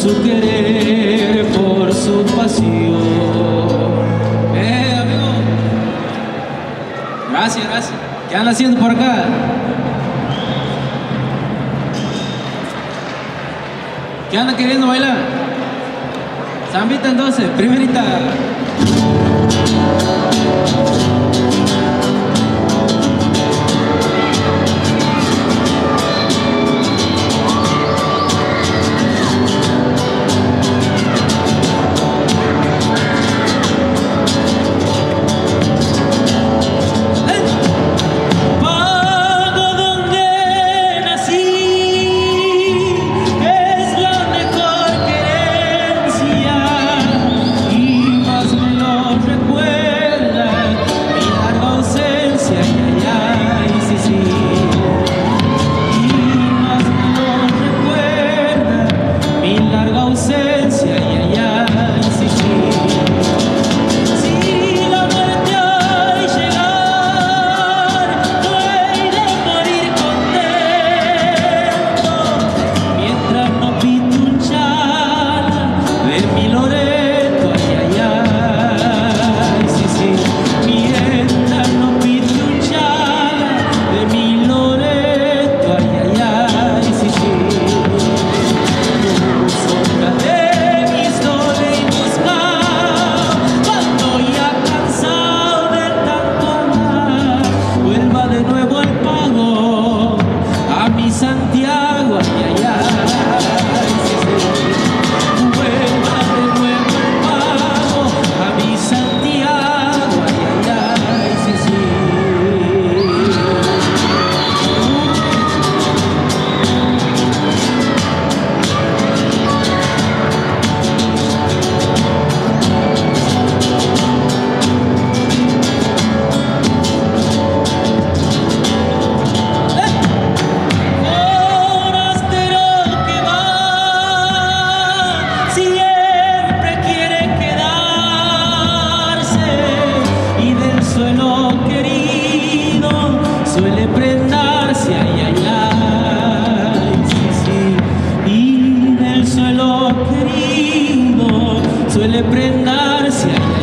su querer, por su pasión. Eh, amigo. Gracias, gracias. ¿Qué andan haciendo por acá? ¿Qué andan queriendo bailar? Zambita entonces, primerita. ver mi Loreto, ay, ay, ay, sí, sí, mi no pichuchada de mi Loreto, ay, ay, ay, sí, sí, sombra de mis doble y cuando ya cansado de tanto mal, vuelva de nuevo al pago a mi Santiago. suele prendarse, ay, ay, ay, sí, sí. Y del suelo querido suele prendarse, ay, ay.